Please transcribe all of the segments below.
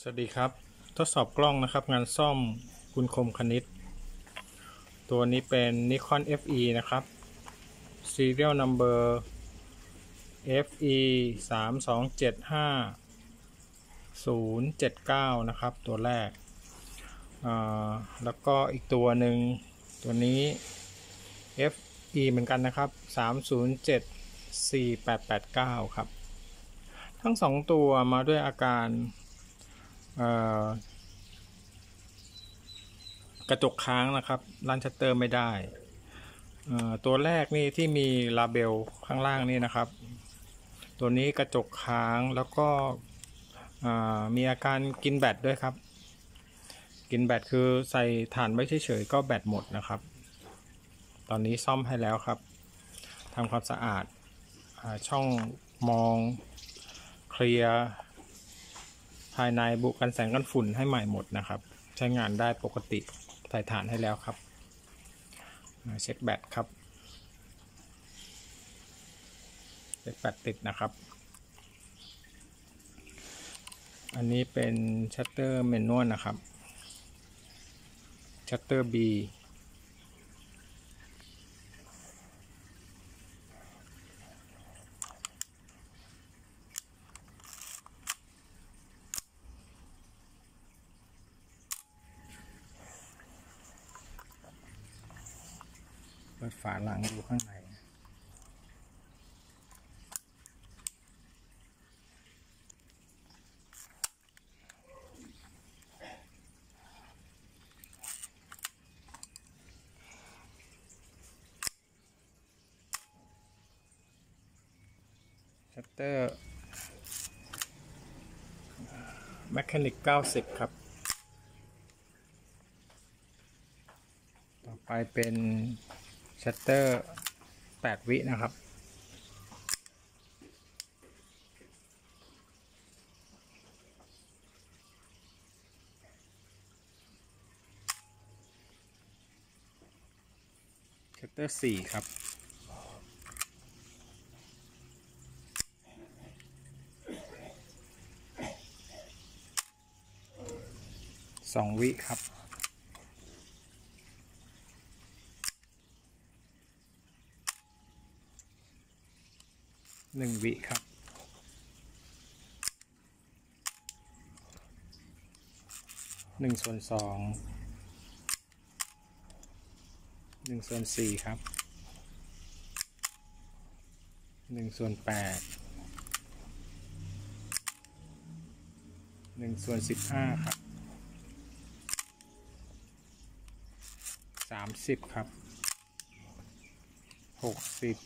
สวัสดีครับ ทดสอบกล้องนะครับ งานซ่อมคุณคมคณิต ตัวนี้เป็น Nikon FE นะครับ Serial Number FE 3 2 7 5 0 7 9 นะครับ ตัวแรก แล้วก็อีกตัวหนึ่งตัวนี้ FE เหมือนกันนะครับ 307 4889 ครับ ทั้งสองตัวมาด้วยอาการ กระจกค้างนะครับลันชัตเตอร์ไม่ได้ ตัวแรกนี่ที่มีลาเบลข้างล่างนี่นะครับ ตัวนี้กระจกค้างแล้วก็มีอาการกินแบตด้วยครับ กินแบตคือใส่ถ่านไว้เฉยๆก็แบตหมดนะครับ ตอนนี้ซ่อมให้แล้วครับทำความสะอาดอช่องมองเคลียร์ ภายในบุกันแสงกันฝุ่นให้ใหม่หมดนะครับ ใช้งานได้ปกติใส่ฐานให้แล้วครับเช็คแบตครับเช็คแบตติดนะครับ อันนี้เป็นชัตเตอร์ manual นะครับชัตเตอร์ B ปิดฝาหลังดูข้างในชัตเตอร์ mechanic 90 ครับ ต่อไปเป็น ชัตเตอร์8วินะครับ ชัตเตอร์4ครับสองวิครับ หนึ่งวิครับ หนึ่งส่วนสอง หนึ่งส่วนสี่ครับ หนึ่งส่วนแปด หนึ่งส่วนสิบห้าครับ สามสิบครับ หกสิบ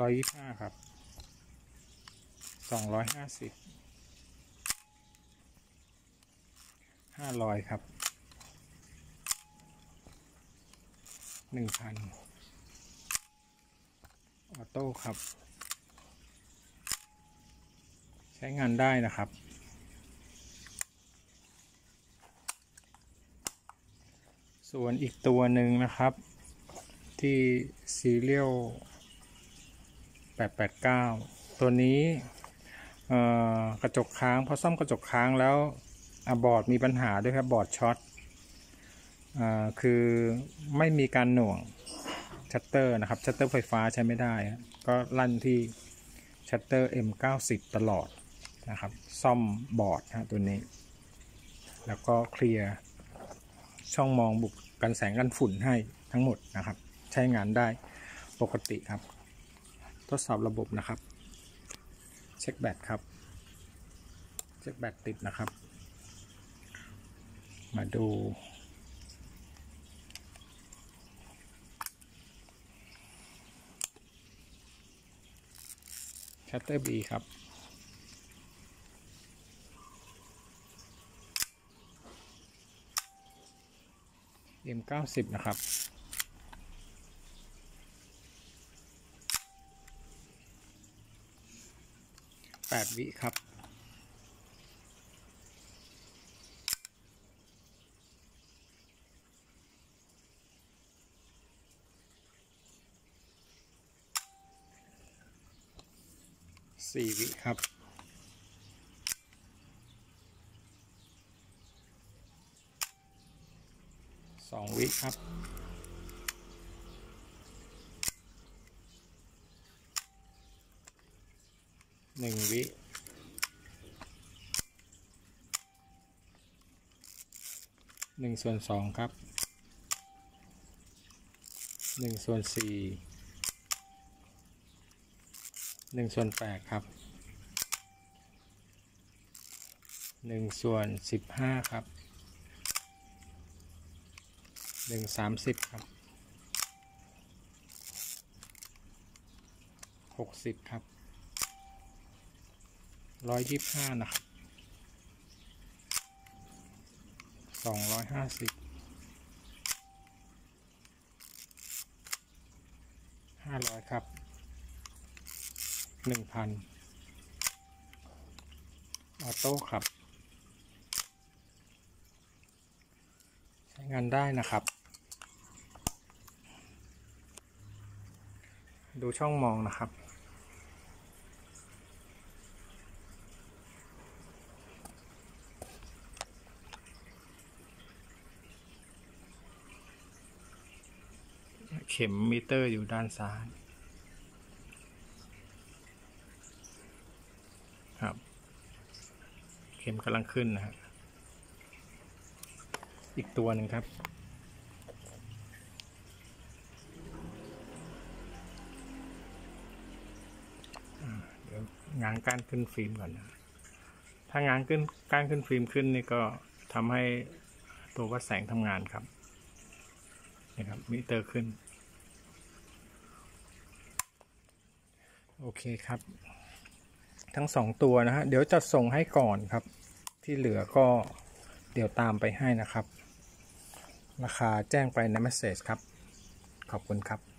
ร้อยยี่ห้าครับสองร้อยห้าสิบห้าร้อยครับหนึ่งพันออโต้ครับ ใช้งานได้นะครับ ส่วนอีกตัวหนึ่งนะครับ ที่ Serial 889 ตัวนี้กระจกค้างพอซ่อมกระจกค้างแล้วอบอร์ดมีปัญหาด้วยครับบอร์ดช็อตอคือไม่มีการหน่วงชัตเตอร์นะครับชัตเตอร์ไฟฟ้าใช้ไม่ได้ ก็ลั่นที่ชัตเตอร์ M90 ตลอดนะครับ ซ่อมบอร์ดฮะตัวนี้ แล้วก็เคลียร์ช่องมองบุกันแสงกันฝุ่นให้ทั้งหมดนะครับ ใช้งานได้ปกติครับ ทดสอบระบบนะครับ เช็คแบตครับ เช็คแบตติดนะครับ มาดูชัตเตอร์ B ครับ M90 นะครับ แปดวิครับ สี่วิครับสองวิครับ หนึ่งวิหนึ่งส่วนสองครับหนึ่งส่วนสี่หนึ่งส่วนแปดครับหนึ่งส่วนสิบห้าครับหนึ่งสามสิบครับหกสิบครับ ร้อยยี่สิบห้านะครับสองร้อยห้าสิบห้าร้อยครับหนึ่งพันออโต้ครับ ใช้งานได้นะครับ ดูช่องมองนะครับ เข็มมิเตอร์อยู่ด้านซ้าย ครับ เข็มกำลังขึ้นนะฮะอีกตัวหนึ่งครับเดี๋ยวง้างก้านขึ้นฟิล์มก่อนนะ ถ้าง้างขึ้นก้านขึ้นฟิล์มขึ้นนี่ก็ทำให้ตัววัดแสงทำงานครับนี่ครับมิเตอร์ขึ้น โอเคครับ ทั้งสองตัวนะฮะเดี๋ยวจะส่งให้ก่อนครับ ที่เหลือก็เดี๋ยวตามไปให้นะครับ ราคาแจ้งไปใน message ครับ ขอบคุณครับ